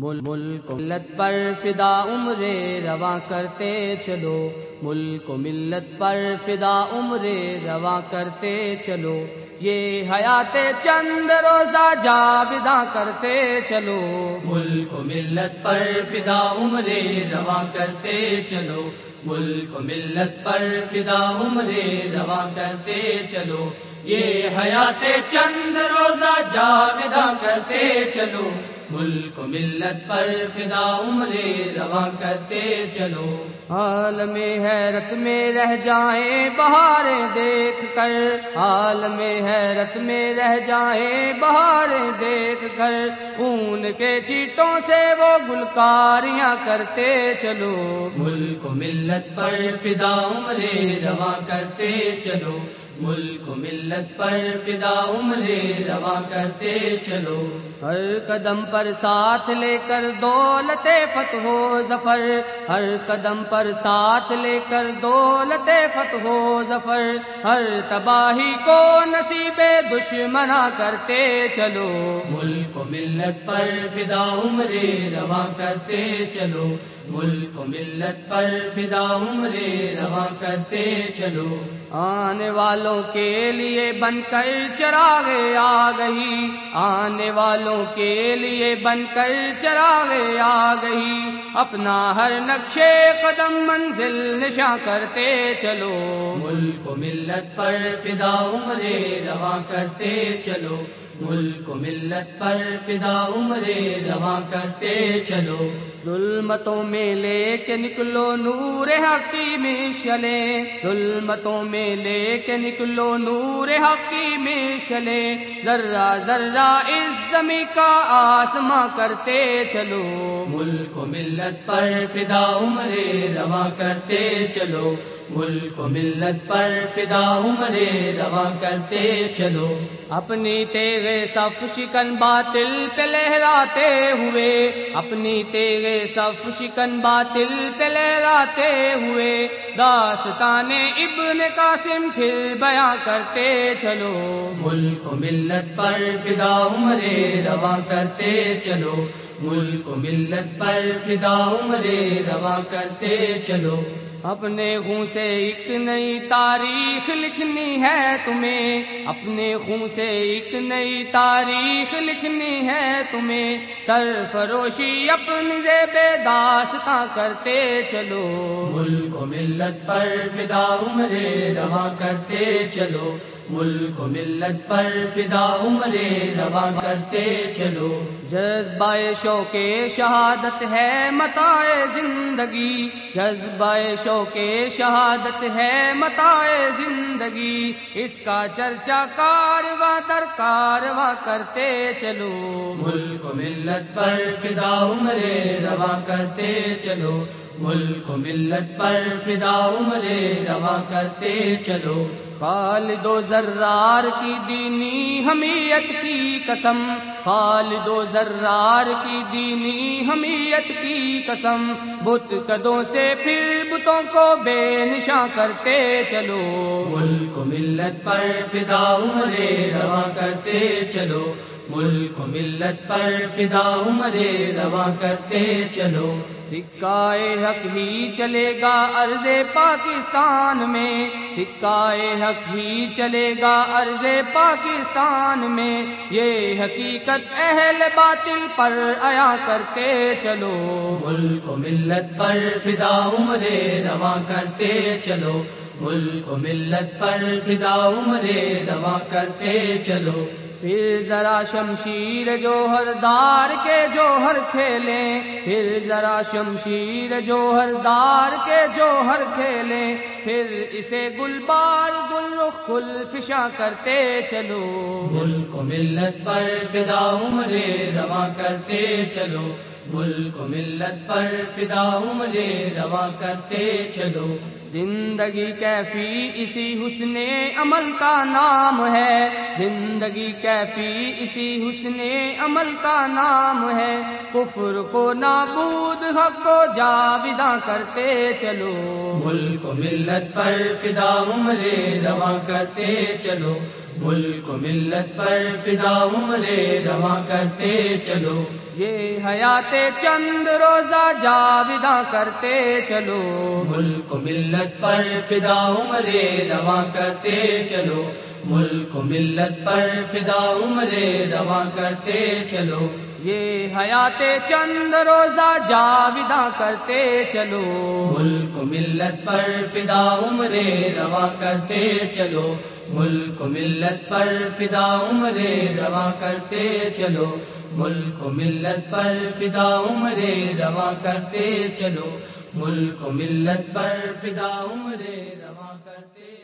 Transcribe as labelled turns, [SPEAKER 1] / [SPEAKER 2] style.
[SPEAKER 1] ملک ملت پر فدا عمر رواں کرتے چلو۔ ملک ملت پر فدا عمر رواں کرتے چلو۔ یہ حیات چند روزہ جاویداں کرتے چلو۔
[SPEAKER 2] ملک ملت پر فدا عمر رواں کرتے چلو۔ ملک ملت پر فدا عمر رواں کرتے چلو۔ یہ حیات چند روزہ جاویداں کرتے چلو۔ ملک ملت پر فدا عمر رواں کرتے چلو۔
[SPEAKER 1] عالم حیرت میں رہ جائیں بہاریں دیکھ کر۔ عالم حیرت میں رہ جائیں بہاریں دیکھ کر۔ خون کے چیٹوں سے وہ گلکاریاں کرتے چلو۔
[SPEAKER 2] ملک ملت پر فدا عمر رواں کرتے چلو۔ ملک ملت پر فدا عمر رواں کرتے چلو۔
[SPEAKER 1] ہر قدم پر ساتھ لے کر دولت فتح و ظفر۔ ہر قدم پر ساتھ لے کر دولت فتح و ظفر۔ ہر تباہی کو نصیب دشمنا کرتے چلو۔
[SPEAKER 2] ملک ملت پر فدا عمر رواں کرتے چلو۔ ملک ملت پر فدا عمر رواں کرتے چلو۔
[SPEAKER 1] آنے والوں کے لیے بن کر چراغ آ گئی۔ آنے والوں کے لیے بن کر چراغ آ گئی۔ اپنا ہر نقشے قدم منزل نشاں کرتے چلو۔
[SPEAKER 2] ملک ملت پر فدا عمر رواں کرتے چلو۔ ملک ملت پر فدا عمر رواں کرتے چلو۔
[SPEAKER 1] ظلمتوں میں لے کے نکلو نور حقی میں شلے۔ ظلمتوں میں لے کے نکلو نور حقی میں شلے۔ ذرہ ذرہ اس زمین کا آسماں کرتے چلو۔
[SPEAKER 2] ملک ملت پر فدا عمر رواں کرتے چلو۔ ملک ملت پر فدا عمر رواں کرتے چلو۔
[SPEAKER 1] اپنی تیغے صف شکن باطل پہ لہراتے ہوئے۔ اپنی تیغے صف شکن باطل پہ لہراتے ہوئے۔ داستان ابن قاسم پھر بیاں کرتے چلو۔
[SPEAKER 2] ملک ملت پر فدا عمر رواں کرتے چلو۔ ملک ملت پر فدا عمر رواں کرتے چلو۔
[SPEAKER 1] اپنے خون سے ایک نئی تاریخ لکھنی ہے تمہیں۔ اپنے خون سے ایک نئی تاریخ لکھنی ہے تمہیں۔ سرفروشی اپنی زیب داستان کرتے چلو۔
[SPEAKER 2] ملک ملت پر فدا عمرے جمع کرتے چلو۔ ملک ملت پر فدا عمر رواں کرتے چلو۔
[SPEAKER 1] جذبہ شوق شہادت ہے متاع زندگی۔ جذبہ شوق شہادت ہے متاع زندگی۔ اس کا چرچا کارواں در کارواں کرتے چلو۔
[SPEAKER 2] ملک و ملت پر فدا عمر رواں کرتے چلو۔ ملک و ملت پر فدا عمر رواں کرتے چلو۔
[SPEAKER 1] خالد و ذرار کی دینی حمیت کی قسم، خالد و ذرار کی دینی حمیت کی قسم۔ بت قدوں سے پھر بتوں کو بے نشاں کرتے چلو۔
[SPEAKER 2] ملک و ملت پر فدا عمر رواں کرتے چلو۔ ملک ملت پر فدا عمر رواں کرتے چلو۔
[SPEAKER 1] سکائے حق ہی چلے گا عرض پاکستان میں۔ سکائے حق ہی چلے گا عرض پاکستان میں۔ یہ حقیقت اہل باطل پر آیا کرتے چلو۔
[SPEAKER 2] ملک ملت پر فدا عمر رواں کرتے چلو۔ ملک ملت پر فدا عمر رواں کرتے چلو۔
[SPEAKER 1] پھر ذرا شمشیر جوہر دار کے جوہر کھیلیں۔ پھر ذرا شمشیر جوہر دار کے جوہر کھیلیں۔ پھر اسے گل بار گل رخ گل فشاں کرتے چلو۔
[SPEAKER 2] ملک ملت پر فدا عمر رواں کرتے چلو۔ ملک ملت پر فدا عمر رواں کرتے چلو۔
[SPEAKER 1] زندگی کیفی اسی حسن عمل کا نام ہے۔ زندگی کیفی اسی حسن عمل کا نام ہے۔ کفر کو نابود حق کو جاویداں کرتے چلو۔
[SPEAKER 2] ملک ملت پر فدا عمر رواں کرتے چلو۔ ملک ملت پر فدا عمرے رواں کرتے چلو۔
[SPEAKER 1] یہ حیات چند روزہ جاویداں کرتے چلو۔
[SPEAKER 2] ملک ملت پر فدا عمرے رواں کرتے چلو۔ ملک ملت پر فدا عمرے رواں کرتے چلو۔
[SPEAKER 1] یہ حیات چند روزہ جاویداں کرتے چلو۔
[SPEAKER 2] ملک ملت پر فدا عمرے رواں کرتے چلو۔ ملک ملت پر فدا عمرے رواں کرتے چلو۔ ملک ملت پر فدا عمرے رواں کرتے چلو۔ ملک ملت پر فدا عمرے رواں کرتے